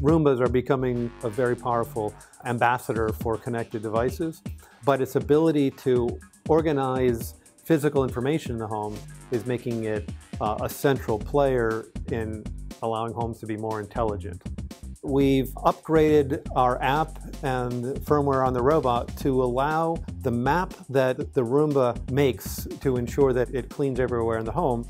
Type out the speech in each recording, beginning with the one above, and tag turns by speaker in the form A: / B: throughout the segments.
A: Roombas are becoming a very powerful ambassador for connected devices, but its ability to organize physical information in the home is making it uh, a central player in allowing homes to be more intelligent. We've upgraded our app and firmware on the robot to allow the map that the Roomba makes to ensure that it cleans everywhere in the home.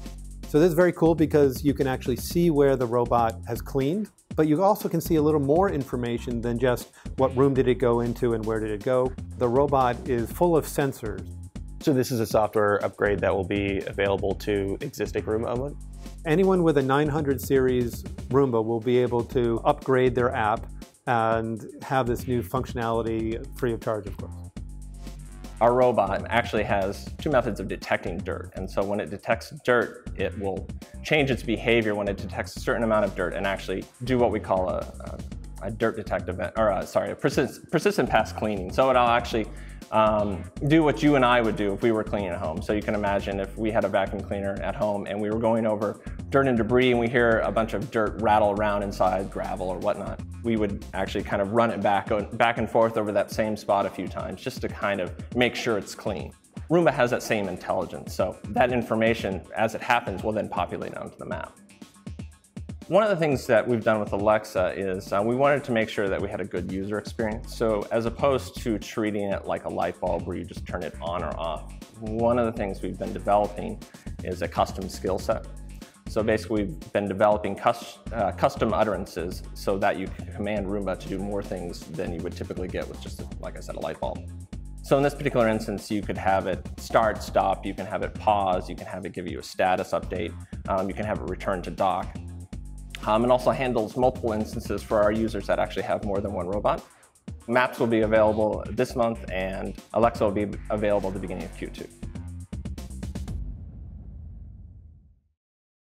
A: So this is very cool because you can actually see where the robot has cleaned, but you also can see a little more information than just what room did it go into and where did it go. The robot is full of sensors.
B: So this is a software upgrade that will be available to existing Roomba owners?
A: Anyone with a 900 series Roomba will be able to upgrade their app and have this new functionality free of charge, of course.
B: Our robot actually has two methods of detecting dirt. And so when it detects dirt, it will change its behavior when it detects a certain amount of dirt and actually do what we call a, a, a dirt detect event, or a, sorry, a persist, persistent pass cleaning. So it'll actually um, do what you and I would do if we were cleaning at home. So you can imagine if we had a vacuum cleaner at home and we were going over dirt and debris and we hear a bunch of dirt rattle around inside gravel or whatnot, we would actually kind of run it back, back and forth over that same spot a few times just to kind of make sure it's clean. Roomba has that same intelligence, so that information, as it happens, will then populate onto the map. One of the things that we've done with Alexa is uh, we wanted to make sure that we had a good user experience. So as opposed to treating it like a light bulb where you just turn it on or off, one of the things we've been developing is a custom skill set. So basically we've been developing cus uh, custom utterances so that you can command Roomba to do more things than you would typically get with just, a, like I said, a light bulb. So in this particular instance, you could have it start, stop, you can have it pause, you can have it give you a status update, um, you can have it return to dock. Um, it also handles multiple instances for our users that actually have more than one robot. Maps will be available this month and Alexa will be available at the beginning of Q2.